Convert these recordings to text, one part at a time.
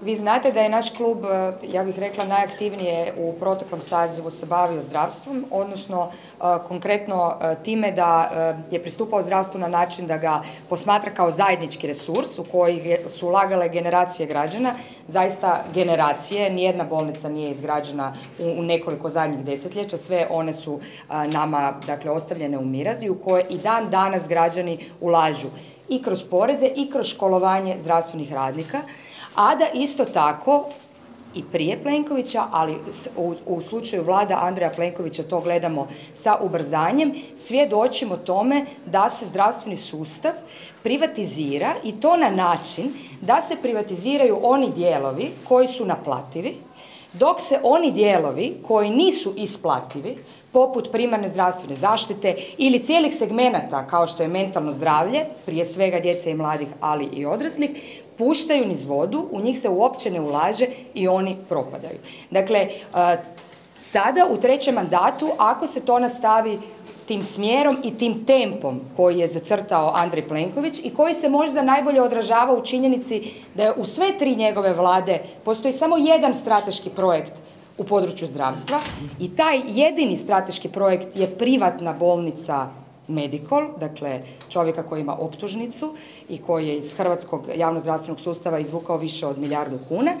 Vi znate da je naš klub, e, ja bih rekla, najaktivnije u proteklom sazivu se bavio zdravstvom, odnosno e, konkretno e, time da je pristupao zdravstvu na način da ga posmatra kao zajednički resurs u koji su ulagale generacije građana, zaista generacije, nijedna bolnica nije izgrađena u nekoliko zadnjih desetljeća, sve one su nama dakle, ostavljene u mirazi u koje i dan danas građani ulažu i kroz poreze i kroz školovanje zdravstvenih radnika a da isto tako i prije Plenkovića, ali u, slučaju vlada Andreja Plenkovića to gledamo sa ubrzanjem, svjedočimo tome da se zdravstveni sustav privatizira i to na način da se privatiziraju oni dijelovi koji su naplativi, dok se oni dijelovi koji nisu isplativi, poput primarne zdravstvene zaštite ili cijelih segmenata kao što je mentalno zdravlje, prije svega djece i mladih, ali i odraslih, puštaju niz vodu, u njih se uopće ne ulaže i oni propadaju. Dakle, e, sada u trećem mandatu, ako se to nastavi tim smjerom i tim tempom koji je zacrtao Andrej Plenković i koji se možda najbolje odražava u činjenici da je u sve tri njegove vlade postoji samo jedan strateški projekt u području zdravstva i taj jedini strateški projekt je privatna bolnica Medical, dakle čovjeka koji ima optužnicu i koji je iz hrvatskog javnozdravstvenog sustava izvukao više od milijardu kuna.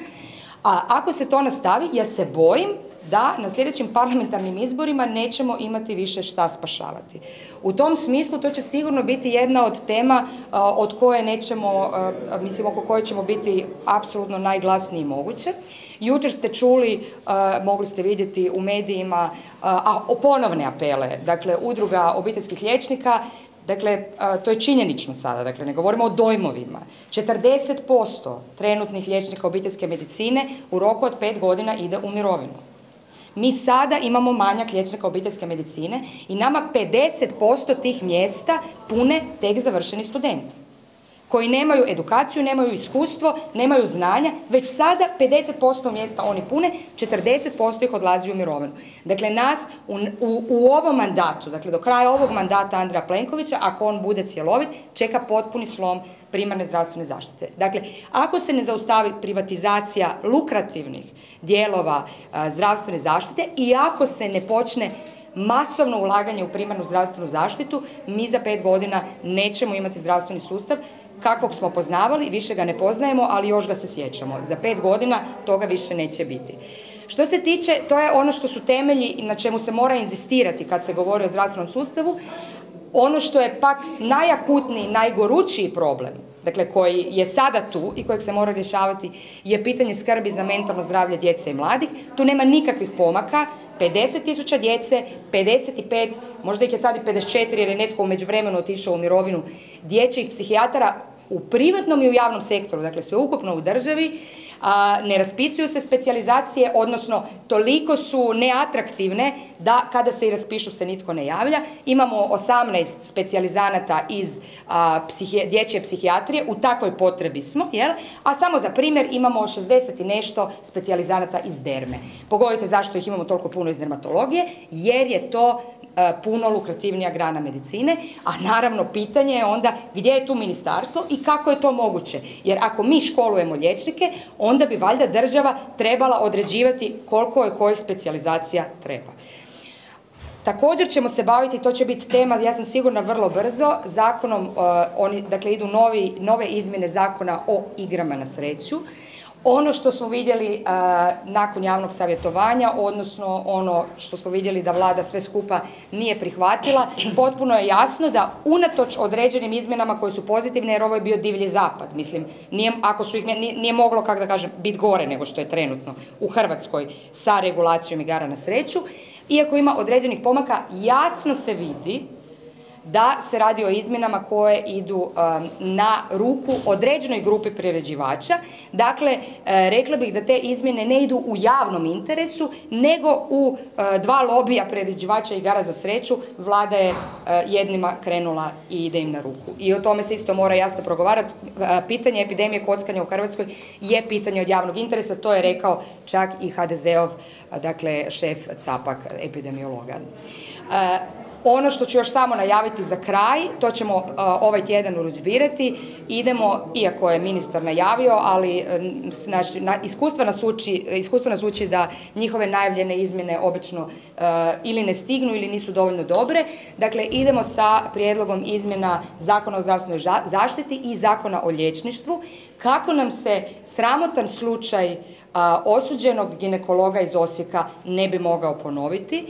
A ako se to nastavi, ja se bojim da na sljedećim parlamentarnim izborima nećemo imati više šta spašavati. U tom smislu to će sigurno biti jedna od tema od koje nećemo, mislim oko koje ćemo biti apsolutno najglasniji moguće. Jučer ste čuli, mogli ste vidjeti u medijima, a ponovne apele, dakle udruga obiteljskih liječnika Dakle, to je činjenično sada, dakle, ne govorimo o dojmovima. 40% trenutnih liječnika obiteljske medicine u roku od pet godina ide u mirovinu. Mi sada imamo manjak liječnika obiteljske medicine i nama 50% tih mjesta pune tek završeni studenti koji nemaju edukaciju, nemaju iskustvo, nemaju znanja, već sada 50% mjesta oni pune, 40% ih odlazi u mirovinu. Dakle, nas u, u, ovom mandatu, dakle do kraja ovog mandata Andreja Plenkovića, ako on bude cjelovit, čeka potpuni slom primarne zdravstvene zaštite. Dakle, ako se ne zaustavi privatizacija lukrativnih dijelova zdravstvene zaštite i ako se ne počne masovno ulaganje u primarnu zdravstvenu zaštitu, mi za pet godina nećemo imati zdravstveni sustav kakvog smo poznavali, više ga ne poznajemo, ali još ga se sjećamo. Za pet godina toga više neće biti. Što se tiče, to je ono što su temelji na čemu se mora inzistirati kad se govori o zdravstvenom sustavu, ono što je pak najakutniji, najgoručiji problem, dakle koji je sada tu i kojeg se mora rješavati, je pitanje skrbi za mentalno zdravlje djece i mladih. Tu nema nikakvih pomaka, 50 tisuća djece, 55, možda ih je sad i 54 jer je netko u međuvremenu otišao u mirovinu, dječjih psihijatara u privatnom i u javnom sektoru, dakle sveukupno u državi, a, ne raspisuju se specijalizacije, odnosno toliko su neatraktivne da kada se i raspišu se nitko ne javlja. Imamo 18 specijalizanata iz dječje psihijatrije, u takvoj potrebi smo, jel? a samo za primjer imamo 60 i nešto specijalizanata iz derme. Pogodite zašto ih imamo toliko puno iz dermatologije, jer je to puno lukrativnija grana medicine, a naravno pitanje je onda gdje je tu ministarstvo i kako je to moguće. Jer ako mi školujemo liječnike, onda bi valjda država trebala određivati koliko je kojih specijalizacija treba. Također ćemo se baviti, to će biti tema, ja sam sigurna vrlo brzo, zakonom, e, oni, dakle idu nove izmjene zakona o igrama na sreću. Ono što smo vidjeli e, nakon javnog savjetovanja, odnosno ono što smo vidjeli da vlada sve skupa nije prihvatila, potpuno je jasno da unatoč određenim izmjenama koje su pozitivne, jer ovo je bio divlji zapad, mislim, nije, ako su ih, nije, nije moglo, kako da kažem, biti gore nego što je trenutno u Hrvatskoj sa regulacijom igara na sreću, iako ima određenih pomaka, jasno se vidi da se radi o izmjenama koje idu um, na ruku određenoj grupi priređivača. Dakle, uh, rekla bih da te izmjene ne idu u javnom interesu, nego u uh, dva lobija priređivača igara za sreću. Vlada je uh, jednima krenula i ide im na ruku. I o tome se isto mora jasno progovarati. Pitanje epidemije kockanja u Hrvatskoj je pitanje od javnog interesa, to je rekao čak i HDZ-ov, dakle, šef Capak, epidemiologa. Ono što ću još samo najaviti za kraj, to ćemo uh, ovaj tjedan urudžbirati, idemo, iako je ministar najavio, ali uh, znači, na, iskustva, nas uči, iskustva nas uči da njihove najavljene izmjene obično uh, ili ne stignu ili nisu dovoljno dobre. Dakle, idemo sa prijedlogom izmjena Zakona o zdravstvenoj zaštiti i Zakona o liječništvu, kako nam se sramotan slučaj osuđenog ginekologa iz Osijeka ne bi mogao ponoviti.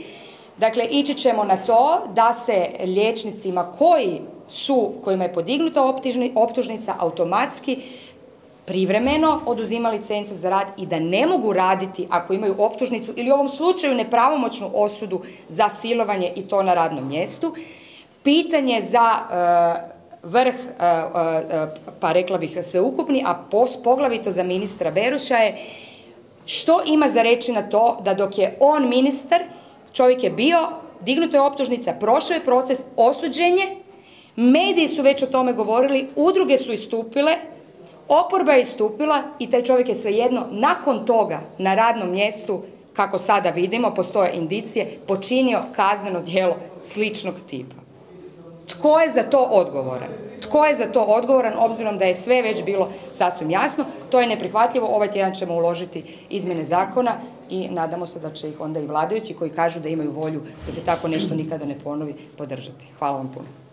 Dakle, ići ćemo na to da se liječnicima koji su, kojima je podignuta optužnica automatski privremeno oduzima licence za rad i da ne mogu raditi ako imaju optužnicu ili u ovom slučaju nepravomoćnu osudu za silovanje i to na radnom mjestu. Pitanje za e, vrh, e, e, pa rekla bih sveukupni, a poglavito za ministra Beruša je što ima za reći na to da dok je on ministar, čovjek je bio, dignuta je optužnica, prošao je proces, osuđenje, mediji su već o tome govorili, udruge su istupile, oporba je istupila i taj čovjek je svejedno nakon toga na radnom mjestu, kako sada vidimo, postoje indicije, počinio kazneno djelo sličnog tipa. Tko je za to odgovoran? Tko je za to odgovoran, obzirom da je sve već bilo sasvim jasno? To je neprihvatljivo, ovaj tjedan ćemo uložiti izmjene zakona i nadamo se da će ih onda i vladajući koji kažu da imaju volju da se tako nešto nikada ne ponovi podržati. Hvala vam puno.